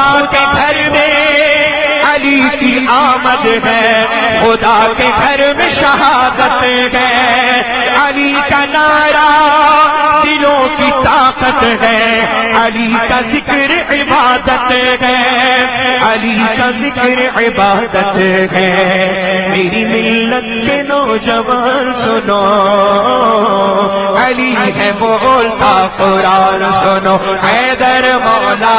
खुदा के घर में अली की आमद है, खुदा के घर में शहादत है। अली का नारा दिलों की ताकत है, अली का ज़िक्र इबादत है, अली का ज़िक्र इबादत है। मेरी मिल्लत के नौजवान सुनो, अली है बोलता कुरान सुनो, हैदर मौला।